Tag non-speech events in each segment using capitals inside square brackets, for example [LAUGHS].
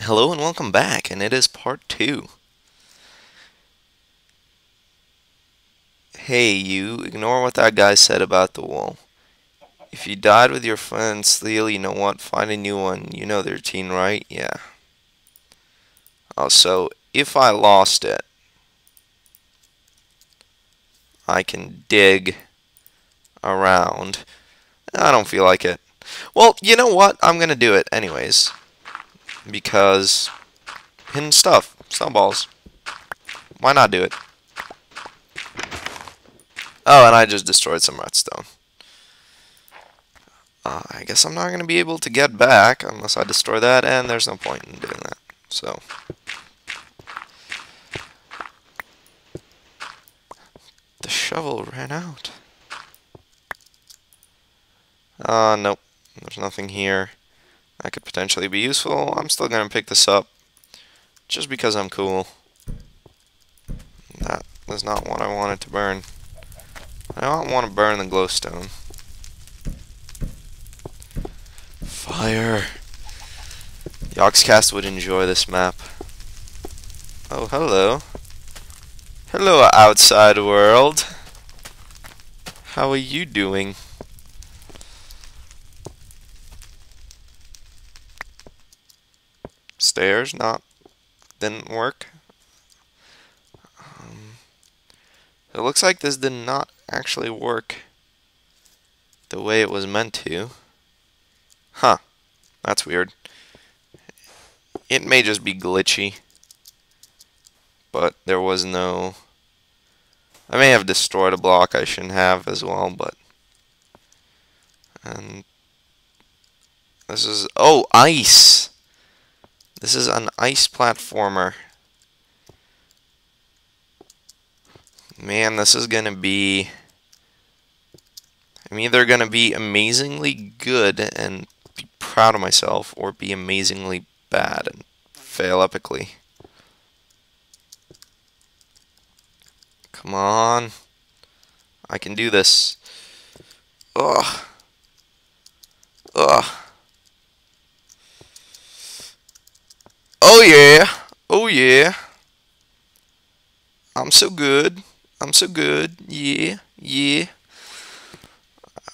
Hello and welcome back, and it is part two. Hey, you, ignore what that guy said about the wall. If you died with your friend Steele, you know what? Find a new one. You know the routine, right? Yeah. Oh, so if I lost it, I can dig around. I don't feel like it. Well, you know what? I'm gonna do it anyways. Because hidden stuff, snowballs. Why not do it? Oh, and I just destroyed some redstone. Uh, I guess I'm not going to be able to get back unless I destroy that, and there's no point in doing that. So, the shovel ran out. Uh, nope. There's nothing here that could potentially be useful. I'm still going to pick this up just because I'm cool. That was not what I wanted to burn. I don't want to burn the glowstone. Fire. Yogscast would enjoy this map. Oh, hello. Hello, outside world. How are you doing? Stairs, not, didn't work. Um, it looks like this did not actually work the way it was meant to. Huh. That's weird. It may just be glitchy. But there was no... I may have destroyed a block I shouldn't have as well, but... And... This is... Oh, ice! This is an ice platformer. Man, this is going to be... I'm either going to be amazingly good and be proud of myself, or be amazingly bad and fail epically. Come on. I can do this. Ugh. Ugh. Oh yeah. Oh yeah. I'm so good. I'm so good. Yeah. Yeah.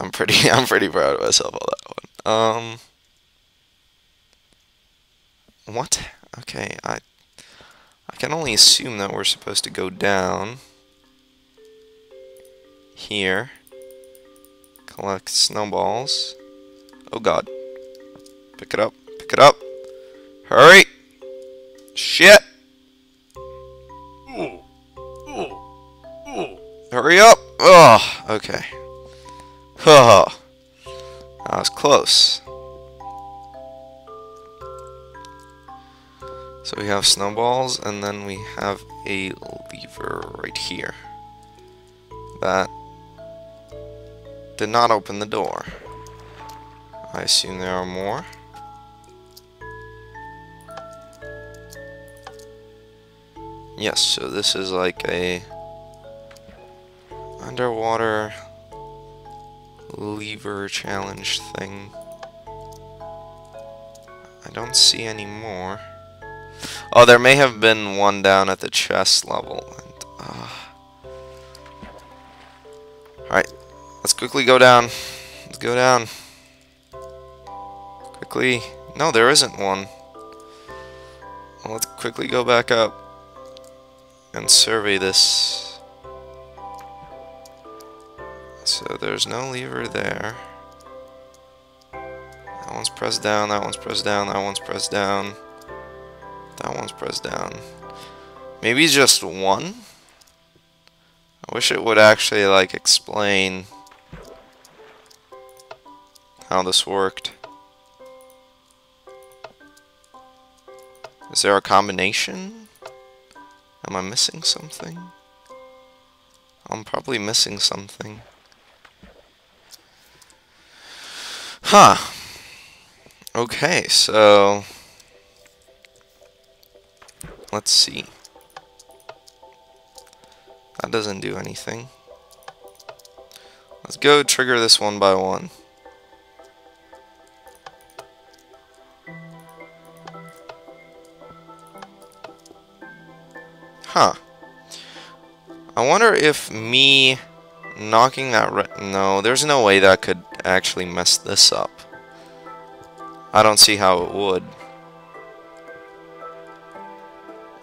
I'm pretty [LAUGHS] I'm pretty proud of myself on that one. Um What? Okay, I I can only assume that we're supposed to go down here. Collect snowballs. Oh god. Pick it up. Pick it up. Hurry! Shit! Ooh. Ooh. Ooh. Hurry up! Oh, okay. Oh, that was close. So we have snowballs, and then we have a lever right here. That did not open the door. I assume there are more. Yes, so this is like a underwater lever challenge thing. I don't see any more. Oh, there may have been one down at the chest level. And, uh... Alright, let's quickly go down. Let's go down. Quickly. No, there isn't one. Well, let's quickly go back up and survey this. So there's no lever there. That one's pressed down, that one's pressed down, that one's pressed down. That one's pressed down. Maybe just one? I wish it would actually like explain how this worked. Is there a combination? Am I missing something? I'm probably missing something. Huh. Okay, so... Let's see. That doesn't do anything. Let's go trigger this one by one. Huh. I wonder if me knocking that... no, there's no way that could actually mess this up. I don't see how it would.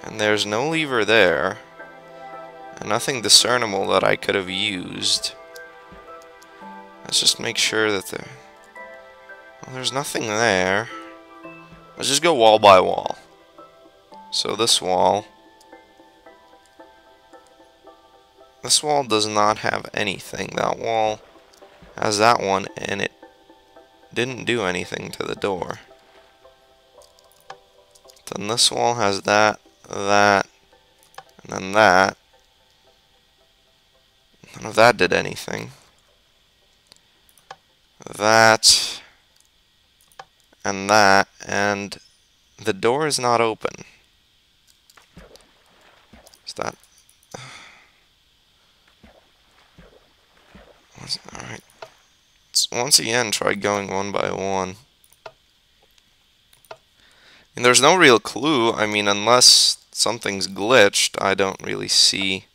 And there's no lever there. And nothing discernible that I could have used. Let's just make sure that there... Well, there's nothing there. Let's just go wall by wall. So this wall... This wall does not have anything. That wall has that one, and it didn't do anything to the door. Then this wall has that, that, and then that. None of that did anything. That, and that, and the door is not open. Is that... Alright. Once again, try going one by one. And there's no real clue. I mean, unless something's glitched, I don't really see...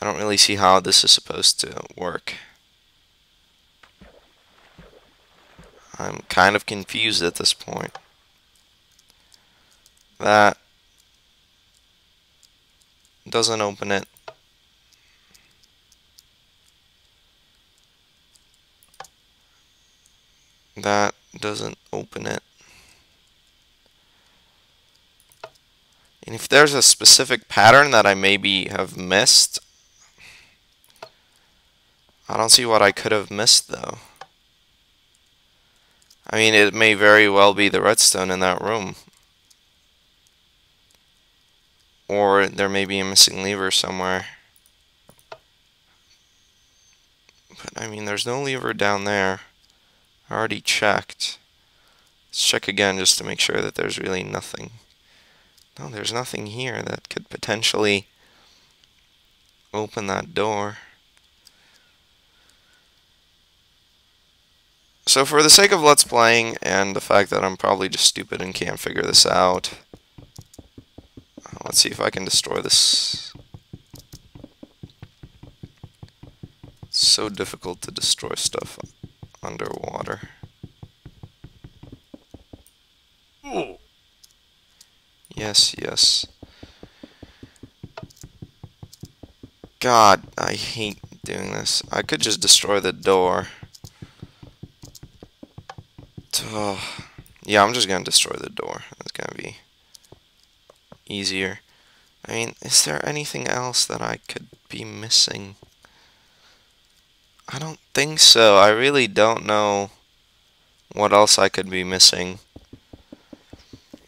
I don't really see how this is supposed to work. I'm kind of confused at this point. That doesn't open it. That doesn't open it. And if there's a specific pattern that I maybe have missed, I don't see what I could have missed though. I mean, it may very well be the redstone in that room. Or there may be a missing lever somewhere. But, I mean, there's no lever down there. I already checked. Let's check again just to make sure that there's really nothing. No, there's nothing here that could potentially open that door. So for the sake of let's playing and the fact that I'm probably just stupid and can't figure this out, uh, let's see if I can destroy this. It's so difficult to destroy stuff underwater. Ooh. Yes, yes. God, I hate doing this. I could just destroy the door. Oh, yeah, I'm just gonna destroy the door. That's gonna be easier. I mean, is there anything else that I could be missing? I don't think so. I really don't know what else I could be missing.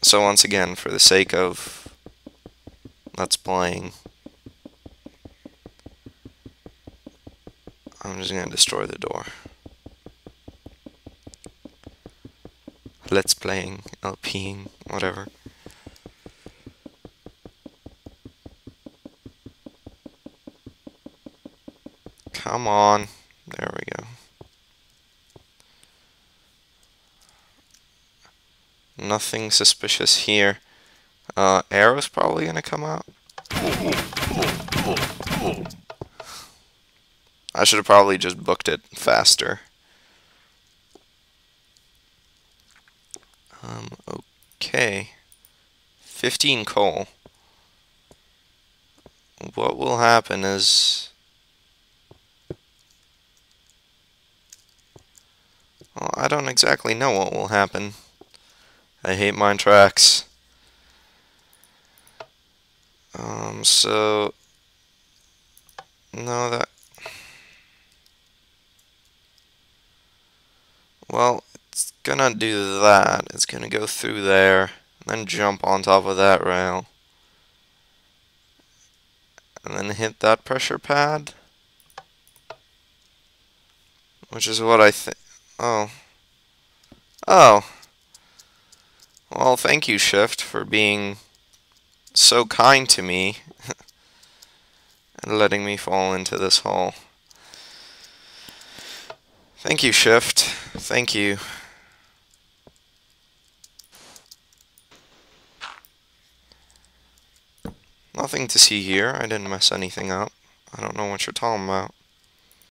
So once again, for the sake of let's playing, I'm just going to destroy the door. Let's playing, LPing, whatever. Come on. There we go. Nothing suspicious here. Uh, arrow's probably gonna come out. I should have probably just booked it faster. Um, okay. 15 coal. What will happen is Well, I don't exactly know what will happen. I hate mine tracks. Um, so... No, that... Well, it's gonna do that. It's gonna go through there, then jump on top of that rail. And then hit that pressure pad. Which is what I think... Oh. Oh. Well, thank you, Shift, for being so kind to me [LAUGHS] and letting me fall into this hole. Thank you, Shift. Thank you. Nothing to see here. I didn't mess anything up. I don't know what you're talking about.